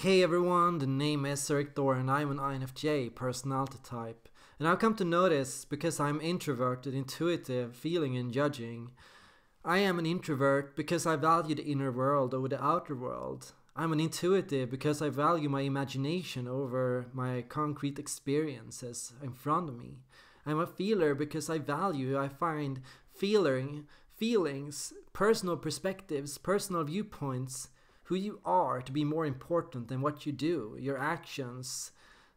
Hey everyone, the name is Erik Thor and I'm an INFJ personality type. And I've come to notice because I'm introverted, intuitive, feeling and judging. I am an introvert because I value the inner world over the outer world. I'm an intuitive because I value my imagination over my concrete experiences in front of me. I'm a feeler because I value, I find feeling, feelings, personal perspectives, personal viewpoints who you are to be more important than what you do, your actions,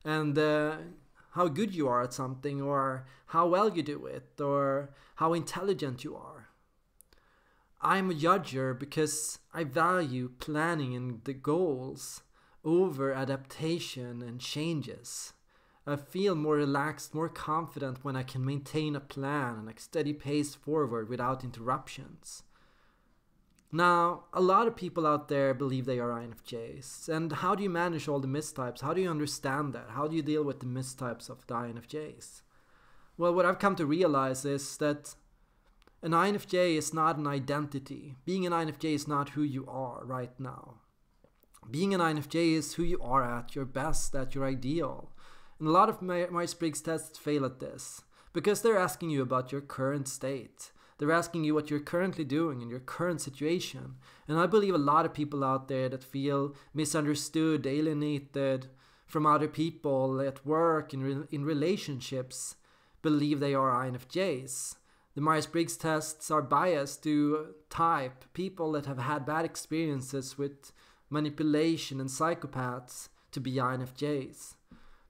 and uh, how good you are at something, or how well you do it, or how intelligent you are. I'm a judger because I value planning and the goals over adaptation and changes. I feel more relaxed, more confident when I can maintain a plan and a steady pace forward without interruptions. Now, a lot of people out there believe they are INFJs. And how do you manage all the mistypes? How do you understand that? How do you deal with the mistypes of the INFJs? Well, what I've come to realize is that an INFJ is not an identity. Being an INFJ is not who you are right now. Being an INFJ is who you are at your best, at your ideal. And a lot of Myers Briggs tests fail at this because they're asking you about your current state. They're asking you what you're currently doing in your current situation. And I believe a lot of people out there that feel misunderstood, alienated from other people at work, in, re- in relationships, believe they are INFJs. The Myers Briggs tests are biased to type people that have had bad experiences with manipulation and psychopaths to be INFJs.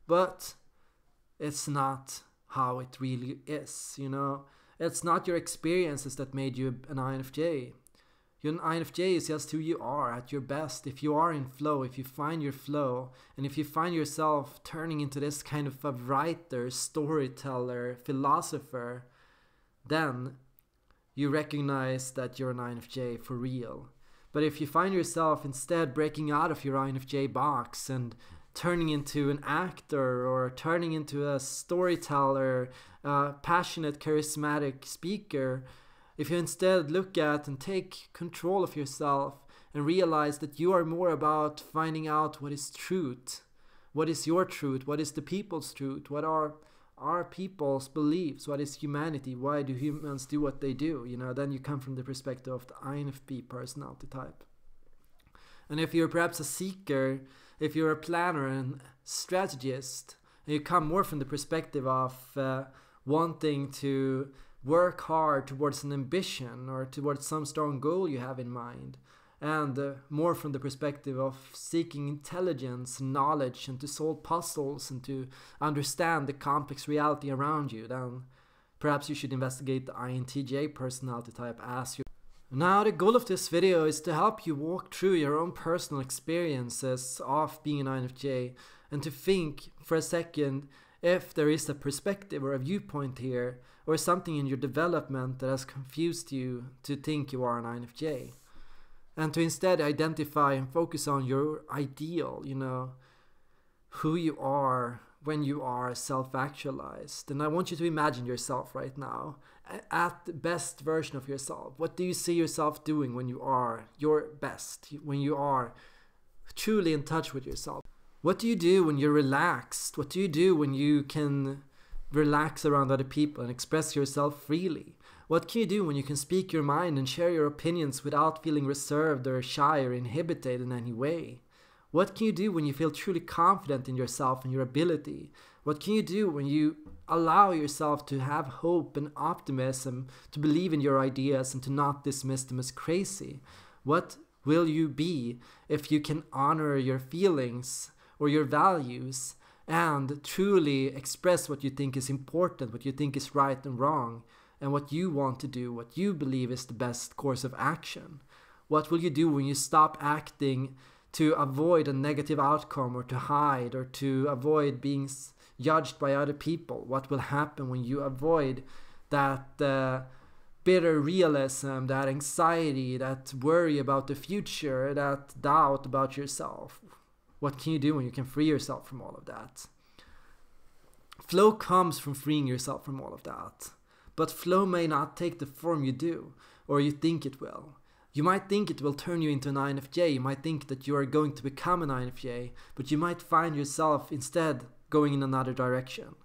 But it's not how it really is, you know. It's not your experiences that made you an INFJ. You're an INFJ is just who you are at your best. If you are in flow, if you find your flow, and if you find yourself turning into this kind of a writer, storyteller, philosopher, then you recognize that you're an INFJ for real. But if you find yourself instead breaking out of your INFJ box and turning into an actor or turning into a storyteller, a passionate, charismatic speaker, if you instead look at and take control of yourself and realize that you are more about finding out what is truth, what is your truth, what is the people's truth, what are our people's beliefs, what is humanity, why do humans do what they do, you know, then you come from the perspective of the INFP personality type. And if you're perhaps a seeker, if you're a planner and strategist, and you come more from the perspective of uh, wanting to work hard towards an ambition or towards some strong goal you have in mind, and uh, more from the perspective of seeking intelligence, knowledge, and to solve puzzles and to understand the complex reality around you, then perhaps you should investigate the INTJ personality type as your now the goal of this video is to help you walk through your own personal experiences of being an INFJ and to think for a second if there is a perspective or a viewpoint here or something in your development that has confused you to think you are an INFJ and to instead identify and focus on your ideal, you know, who you are when you are self actualized. And I want you to imagine yourself right now at the best version of yourself. What do you see yourself doing when you are your best, when you are truly in touch with yourself? What do you do when you're relaxed? What do you do when you can relax around other people and express yourself freely? What can you do when you can speak your mind and share your opinions without feeling reserved or shy or inhibited in any way? What can you do when you feel truly confident in yourself and your ability? What can you do when you allow yourself to have hope and optimism, to believe in your ideas and to not dismiss them as crazy? What will you be if you can honor your feelings or your values and truly express what you think is important, what you think is right and wrong, and what you want to do, what you believe is the best course of action? What will you do when you stop acting to avoid a negative outcome or to hide or to avoid being judged by other people? What will happen when you avoid that uh, bitter realism, that anxiety, that worry about the future, that doubt about yourself? What can you do when you can free yourself from all of that? Flow comes from freeing yourself from all of that. But flow may not take the form you do or you think it will. You might think it will turn you into an INFJ, you might think that you are going to become an INFJ, but you might find yourself instead going in another direction.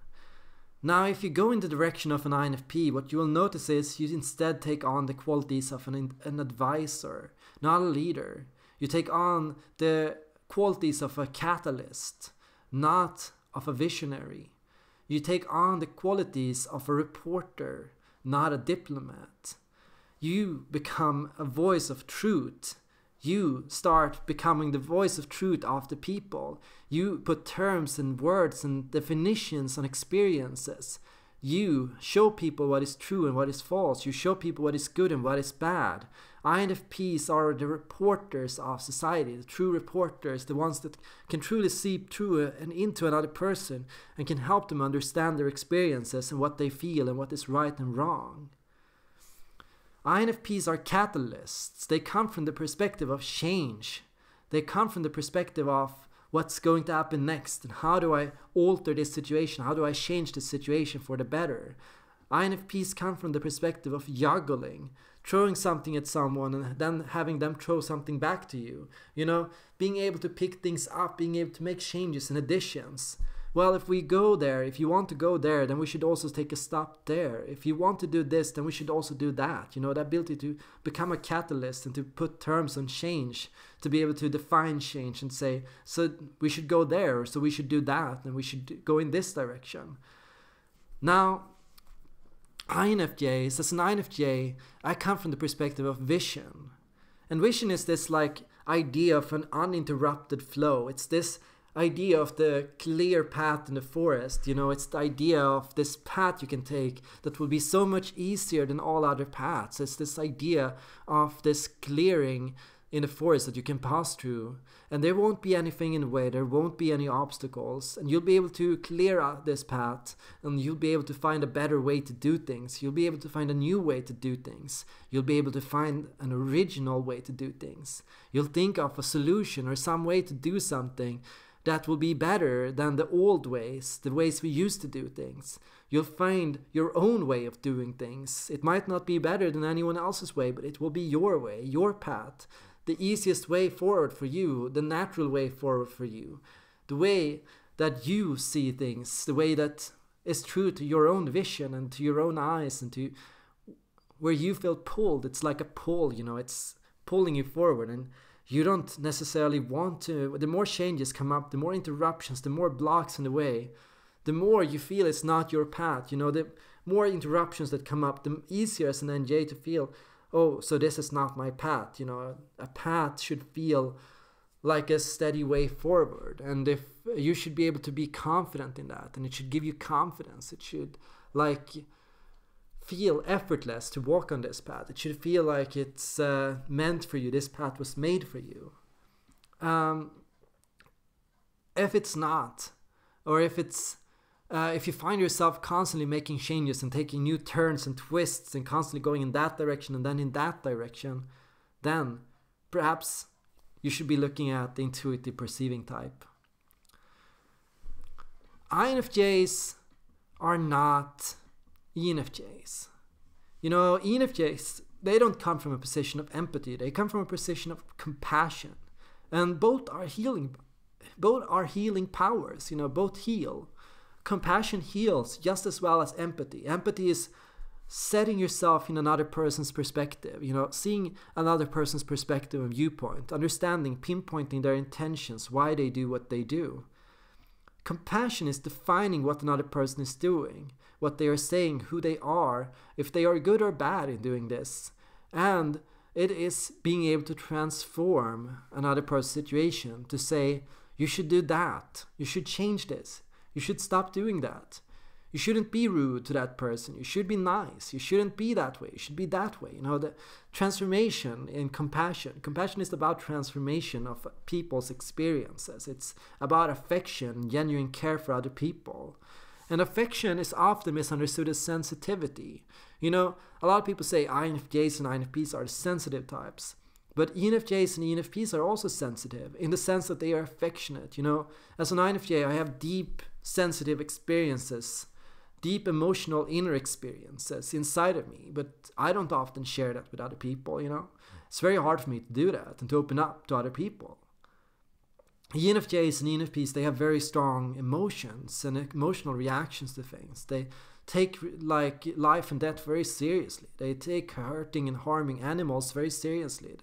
Now, if you go in the direction of an INFP, what you will notice is you instead take on the qualities of an, an advisor, not a leader. You take on the qualities of a catalyst, not of a visionary. You take on the qualities of a reporter, not a diplomat. You become a voice of truth. You start becoming the voice of truth of the people. You put terms and words and definitions on experiences. You show people what is true and what is false. You show people what is good and what is bad. INFPs are the reporters of society, the true reporters, the ones that can truly see through and into another person and can help them understand their experiences and what they feel and what is right and wrong. INFPs are catalysts. They come from the perspective of change. They come from the perspective of what's going to happen next and how do I alter this situation? How do I change the situation for the better? INFPs come from the perspective of juggling throwing something at someone and then having them throw something back to you. You know, being able to pick things up, being able to make changes and additions. Well, if we go there, if you want to go there, then we should also take a stop there. If you want to do this, then we should also do that. You know, the ability to become a catalyst and to put terms on change, to be able to define change and say, so we should go there, so we should do that, and we should go in this direction. Now, INFJs, as an INFJ, I come from the perspective of vision. And vision is this like idea of an uninterrupted flow. It's this idea of the clear path in the forest. You know, it's the idea of this path you can take that will be so much easier than all other paths. It's this idea of this clearing in the forest that you can pass through and there won't be anything in the way there won't be any obstacles and you'll be able to clear out this path and you'll be able to find a better way to do things you'll be able to find a new way to do things you'll be able to find an original way to do things you'll think of a solution or some way to do something that will be better than the old ways the ways we used to do things. You'll find your own way of doing things. It might not be better than anyone else's way but it will be your way your path. The easiest way forward for you, the natural way forward for you, the way that you see things, the way that is true to your own vision and to your own eyes and to where you feel pulled. It's like a pull, you know, it's pulling you forward. And you don't necessarily want to. The more changes come up, the more interruptions, the more blocks in the way, the more you feel it's not your path. You know, the more interruptions that come up, the easier as an NJ to feel oh, so this is not my path. You know, a path should feel like a steady way forward. And if you should be able to be confident in that, and it should give you confidence, it should like feel effortless to walk on this path. It should feel like it's uh, meant for you. This path was made for you. Um, if it's not, or if it's uh, if you find yourself constantly making changes and taking new turns and twists and constantly going in that direction and then in that direction, then perhaps you should be looking at the intuitive perceiving type. INFJs are not ENFJs. You know, ENFJs, they don't come from a position of empathy, they come from a position of compassion. And both are healing both are healing powers, you know, both heal compassion heals just as well as empathy. Empathy is setting yourself in another person's perspective, you know, seeing another person's perspective and viewpoint, understanding, pinpointing their intentions, why they do what they do. Compassion is defining what another person is doing, what they are saying, who they are, if they are good or bad in doing this. And it is being able to transform another person's situation to say, you should do that, you should change this, you should stop doing that. You shouldn't be rude to that person. You should be nice. You shouldn't be that way. You should be that way. You know, the transformation in compassion. Compassion is about transformation of people's experiences. It's about affection, genuine care for other people. And affection is often misunderstood as sensitivity. You know, a lot of people say INFJs and INFPs are sensitive types. But ENFJs and ENFPs are also sensitive in the sense that they are affectionate. You know, as an INFJ, I have deep sensitive experiences, deep emotional inner experiences inside of me, but I don't often share that with other people, you know. It's very hard for me to do that and to open up to other people. ENFJs and ENFPs, they have very strong emotions and emotional reactions to things. They take like life and death very seriously. They take hurting and harming animals very seriously.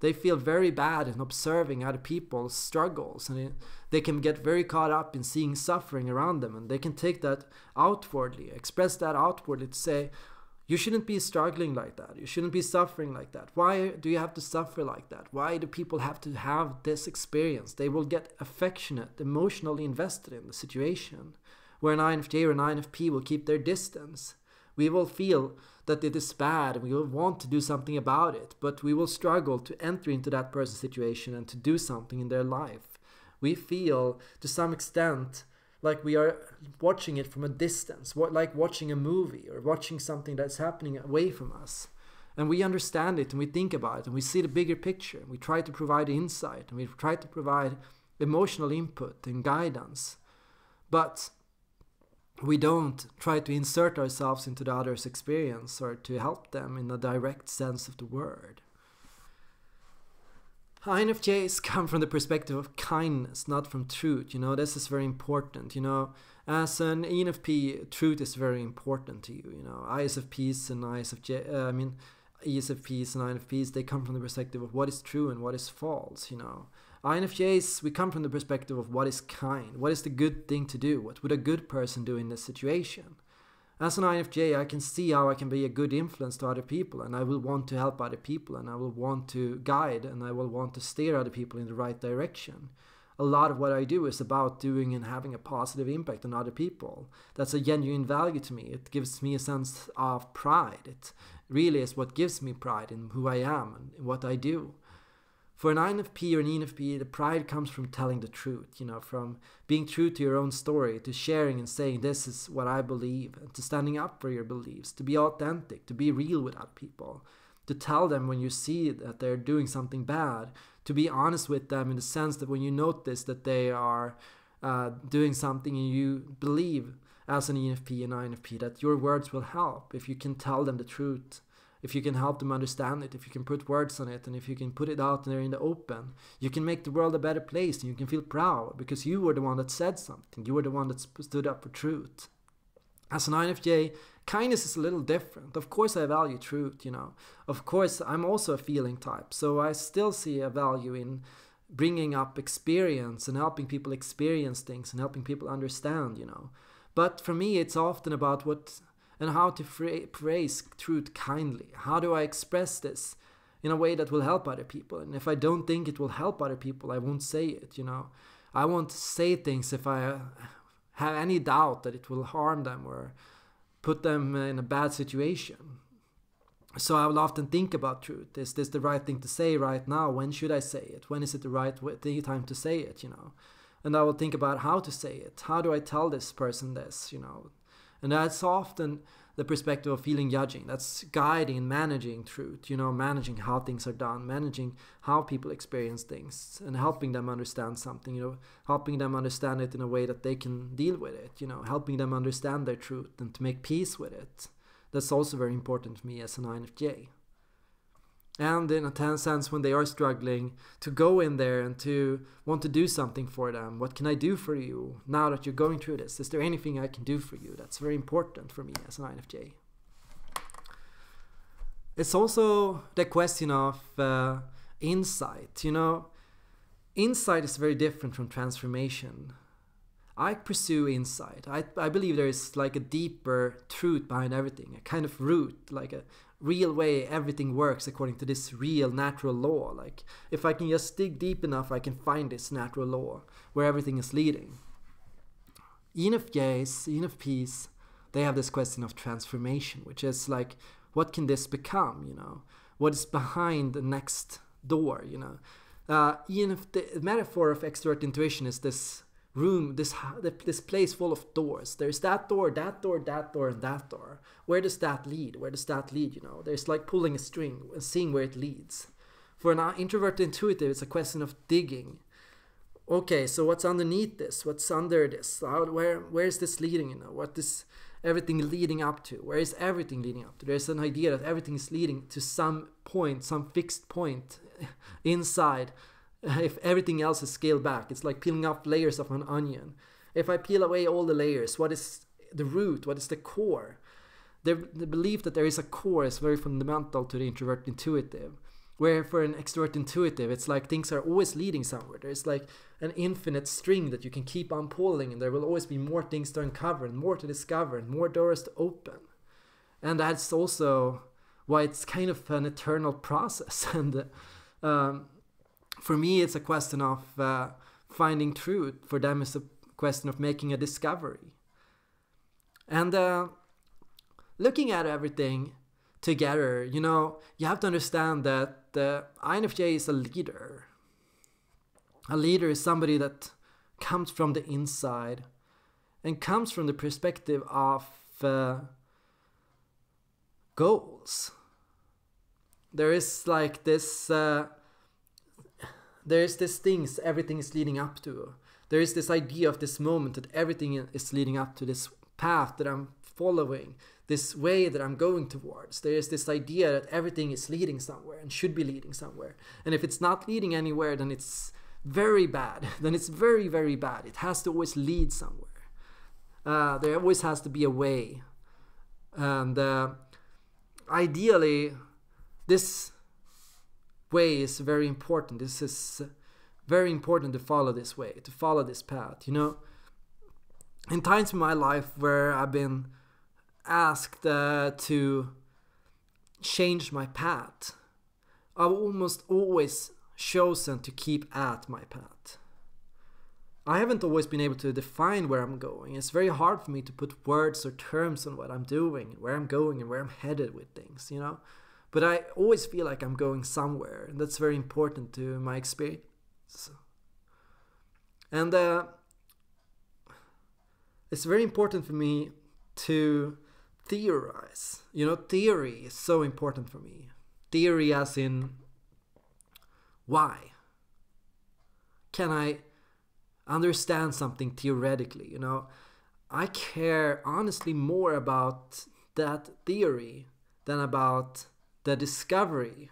They feel very bad in observing other people's struggles and they can get very caught up in seeing suffering around them and they can take that outwardly, express that outwardly to say, you shouldn't be struggling like that. You shouldn't be suffering like that. Why do you have to suffer like that? Why do people have to have this experience? They will get affectionate, emotionally invested in the situation where an INFJ or an INFP will keep their distance. We will feel that it is bad and we will want to do something about it, but we will struggle to enter into that person's situation and to do something in their life. We feel to some extent like we are watching it from a distance, what like watching a movie or watching something that's happening away from us. And we understand it and we think about it and we see the bigger picture. And we try to provide insight and we try to provide emotional input and guidance. But we don't try to insert ourselves into the other's experience or to help them in a direct sense of the word. INFJs come from the perspective of kindness, not from truth. You know, this is very important. You know, as an ENFP, truth is very important to you. You know, ISFPs and ISFJ, uh, I mean, ESFPs and INFPs, they come from the perspective of what is true and what is false. You know, INFJs, we come from the perspective of what is kind, what is the good thing to do, what would a good person do in this situation. As an INFJ, I can see how I can be a good influence to other people, and I will want to help other people, and I will want to guide, and I will want to steer other people in the right direction. A lot of what I do is about doing and having a positive impact on other people. That's a genuine value to me. It gives me a sense of pride. It really is what gives me pride in who I am and what I do for an INFP or an ENFP, the pride comes from telling the truth, you know, from being true to your own story, to sharing and saying, this is what I believe, and to standing up for your beliefs, to be authentic, to be real with other people, to tell them when you see that they're doing something bad, to be honest with them in the sense that when you notice that they are uh, doing something and you believe as an ENFP and INFP that your words will help if you can tell them the truth if you can help them understand it, if you can put words on it, and if you can put it out there in the open, you can make the world a better place and you can feel proud because you were the one that said something. You were the one that stood up for truth. As an INFJ, kindness is a little different. Of course, I value truth, you know. Of course, I'm also a feeling type, so I still see a value in bringing up experience and helping people experience things and helping people understand, you know. But for me, it's often about what and how to phrase truth kindly. How do I express this in a way that will help other people? And if I don't think it will help other people, I won't say it, you know. I won't say things if I uh, have any doubt that it will harm them or put them in a bad situation. So I will often think about truth. Is this the right thing to say right now? When should I say it? When is it the right time to say it, you know? And I will think about how to say it. How do I tell this person this, you know? And that's often the perspective of feeling judging. That's guiding and managing truth, you know, managing how things are done, managing how people experience things, and helping them understand something, you know, helping them understand it in a way that they can deal with it, you know, helping them understand their truth and to make peace with it. That's also very important to me as an INFJ and in a 10 sense when they are struggling to go in there and to want to do something for them. What can i do for you now that you're going through this? Is there anything i can do for you that's very important for me as an infj it's also the question of uh, insight you know? Insight is very different from transformation. I pursue insight. I, I believe there is like a deeper truth behind everything, a kind of root, like a real way everything works according to this real natural law. Like if I can just dig deep enough, I can find this natural law where everything is leading. ENFJs, ENFPs, they have this question of transformation, which is like, what can this become? You know, what is behind the next door? You know, uh, the metaphor of extrovert intuition is this room, this this place full of doors. There's that door, that door, that door, and that door. Where does that lead? Where does that lead? You know, there's like pulling a string and seeing where it leads. For an introvert intuitive, it's a question of digging. Okay, so what's underneath this? What's under this? How, where where is this leading? You know, what is everything leading up to? Where is everything leading up to? There's an idea that everything is leading to some point, some fixed point inside. If everything else is scaled back, it's like peeling off layers of an onion. If I peel away all the layers, what is the root? What is the core? The, the belief that there is a core is very fundamental to the introvert intuitive. Where for an extrovert intuitive, it's like things are always leading somewhere. There's like an infinite string that you can keep on pulling, and there will always be more things to uncover, and more to discover, and more doors to open. And that's also why it's kind of an eternal process. and um, for me, it's a question of uh, finding truth. For them, it's a question of making a discovery. And uh, looking at everything together, you know, you have to understand that the INFJ is a leader. A leader is somebody that comes from the inside and comes from the perspective of uh, goals. There is like this, uh, there is this things everything is leading up to. There is this idea of this moment that everything is leading up to this path that I'm following this way that I'm going towards. There is this idea that everything is leading somewhere and should be leading somewhere. And if it's not leading anywhere, then it's very bad. Then it's very, very bad. It has to always lead somewhere. Uh, there always has to be a way. And uh, ideally, this way is very important. This is very important to follow this way, to follow this path. You know, in times in my life where I've been asked uh, to change my path, I've almost always chosen to keep at my path. I haven't always been able to define where I'm going. It's very hard for me to put words or terms on what I'm doing, where I'm going, and where I'm headed with things, you know? But I always feel like I'm going somewhere, and that's very important to my experience. And uh, it's very important for me to theorize. You know, theory is so important for me. Theory, as in, why? Can I understand something theoretically? You know, I care honestly more about that theory than about the discovery.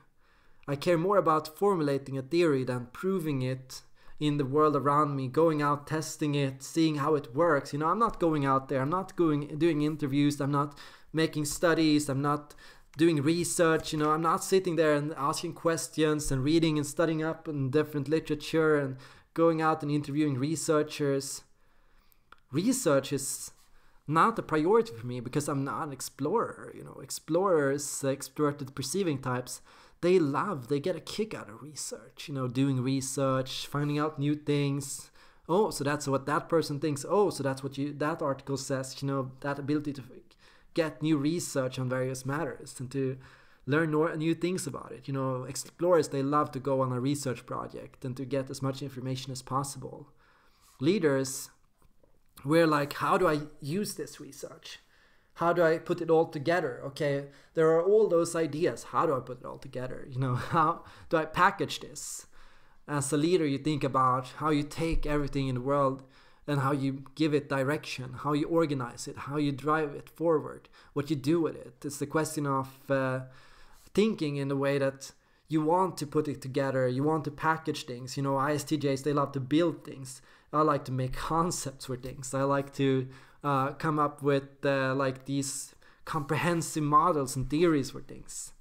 I care more about formulating a theory than proving it in the world around me, going out, testing it, seeing how it works. You know, I'm not going out there, I'm not going doing interviews, I'm not making studies, I'm not doing research, you know, I'm not sitting there and asking questions and reading and studying up in different literature and going out and interviewing researchers. Research is not a priority for me because I'm not an explorer, you know. Explorers, uh, extroverted perceiving types, they love, they get a kick out of research, you know, doing research, finding out new things. Oh, so that's what that person thinks. Oh, so that's what you that article says, you know, that ability to get new research on various matters and to learn new things about it. You know, explorers they love to go on a research project and to get as much information as possible. Leaders, we're like, how do I use this research? how do I put it all together? Okay, there are all those ideas. How do I put it all together? You know, how do I package this? As a leader, you think about how you take everything in the world and how you give it direction, how you organize it, how you drive it forward, what you do with it. It's the question of uh, thinking in the way that you want to put it together, you want to package things. You know, ISTJs, they love to build things. I like to make concepts for things. I like to uh, come up with uh, like these comprehensive models and theories for things.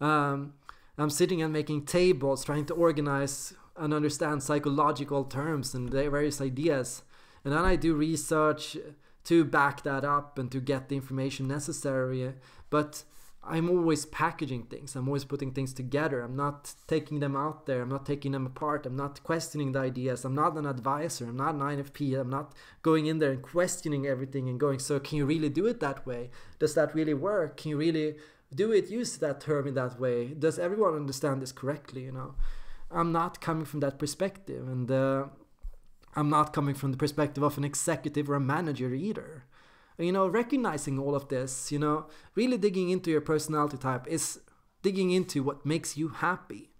Um, I'm sitting and making tables, trying to organize and understand psychological terms and various ideas. And then I do research to back that up and to get the information necessary. But I'm always packaging things. I'm always putting things together. I'm not taking them out there. I'm not taking them apart. I'm not questioning the ideas. I'm not an advisor. I'm not an INFP. I'm not going in there and questioning everything and going, so can you really do it that way? Does that really work? Can you really do it? Use that term in that way? Does everyone understand this correctly? You know, I'm not coming from that perspective, and uh, I'm not coming from the perspective of an executive or a manager either you know recognizing all of this you know really digging into your personality type is digging into what makes you happy.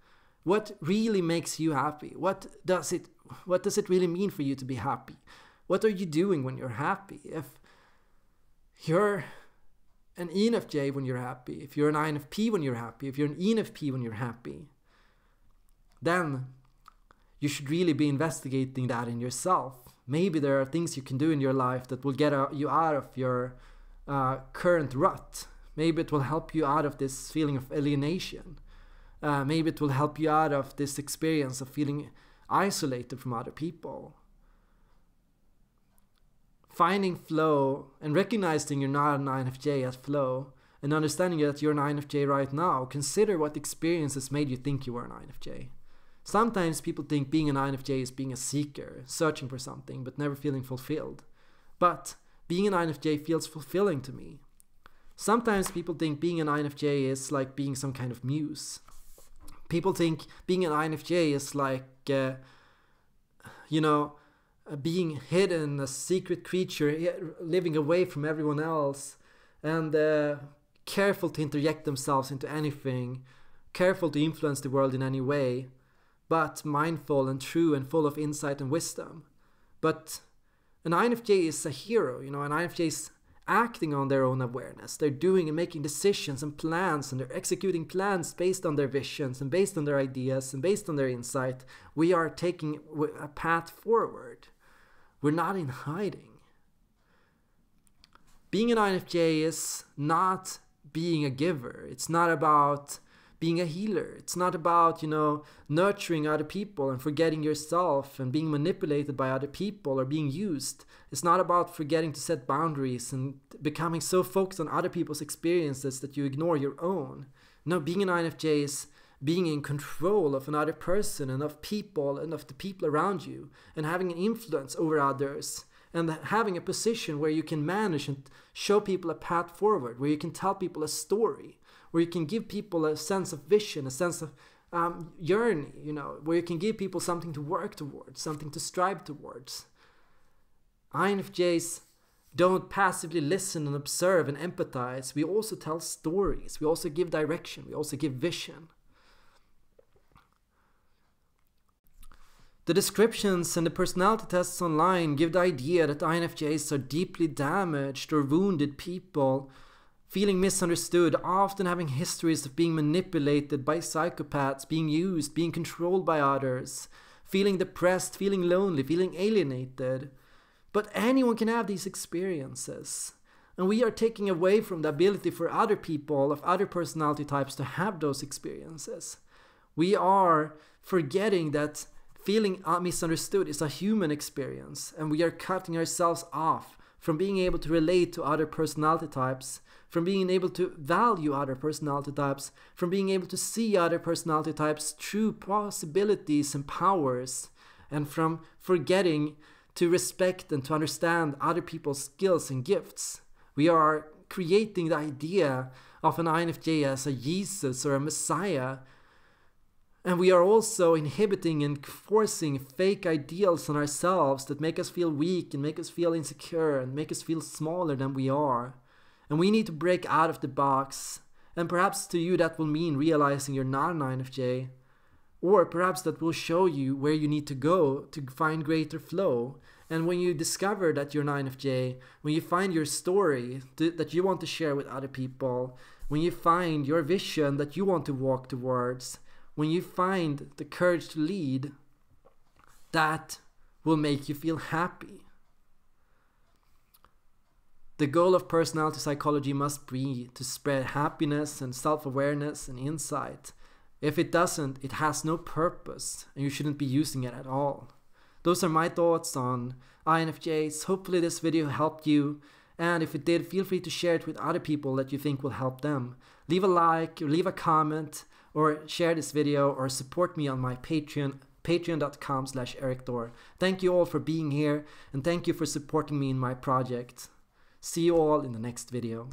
What really makes you happy? What does it what does it really mean for you to be happy? What are you doing when you're happy? If you're an ENFJ when you're happy, if you're an INFP when you're happy, if you're an ENFP when you're happy, then you should really be investigating that in yourself. Maybe there are things you can do in your life that will get you out of your uh, current rut. Maybe it will help you out of this feeling of alienation. Uh, maybe it will help you out of this experience of feeling isolated from other people. Finding flow and recognizing you're not an INFJ as flow and understanding that you're an INFJ right now, consider what experiences made you think you were an INFJ. Sometimes people think being an INFJ is being a seeker, searching for something, but never feeling fulfilled. But being an INFJ feels fulfilling to me. Sometimes people think being an INFJ is like being some kind of muse. People think being an INFJ is like, uh, you know, uh, being hidden, a secret creature, living away from everyone else, and uh, careful to interject themselves into anything, careful to influence the world in any way but mindful and true and full of insight and wisdom. But an INFJ is a hero, you know, an INFJ is acting on their own awareness. They're doing and making decisions and plans, and they're executing plans based on their visions and based on their ideas and based on their insight. We are taking a path forward. We're not in hiding. Being an INFJ is not being a giver. It's not about being a healer. It's not about, you know, nurturing other people and forgetting yourself and being manipulated by other people or being used. It's not about forgetting to set boundaries and becoming so focused on other people's experiences that you ignore your own. No, being an INFJ is being in control of another person and of people and of the people around you and having an influence over others and having a position where you can manage and show people a path forward, where you can tell people a story, where you can give people a sense of vision, a sense of um, yearning, you know, where you can give people something to work towards, something to strive towards. INFJs don't passively listen and observe and empathize. We also tell stories. We also give direction. We also give vision. The descriptions and the personality tests online give the idea that INFJs are deeply damaged or wounded people feeling misunderstood, often having histories of being manipulated by psychopaths, being used, being controlled by others, feeling depressed, feeling lonely, feeling alienated. But anyone can have these experiences. And we are taking away from the ability for other people of other personality types to have those experiences. We are forgetting that feeling uh, misunderstood is a human experience, and we are cutting ourselves off from being able to relate to other personality types from being able to value other personality types, from being able to see other personality types' true possibilities and powers, and from forgetting to respect and to understand other people's skills and gifts. We are creating the idea of an INFJ as a Jesus or a Messiah. And we are also inhibiting and forcing fake ideals on ourselves that make us feel weak and make us feel insecure and make us feel smaller than we are. And we need to break out of the box. And perhaps to you that will mean realizing you're not an INFJ. Or perhaps that will show you where you need to go to find greater flow. And when you discover that you're an INFJ, when you find your story to, that you want to share with other people, when you find your vision that you want to walk towards, when you find the courage to lead, that will make you feel happy. The goal of personality psychology must be to spread happiness and self awareness and insight. If it doesn't, it has no purpose and you shouldn't be using it at all. Those are my thoughts on INFJs. Hopefully, this video helped you. And if it did, feel free to share it with other people that you think will help them. Leave a like, or leave a comment, or share this video, or support me on my Patreon patreon.com slash erikthor. Thank you all for being here, and thank you for supporting me in my project. See you all in the next video.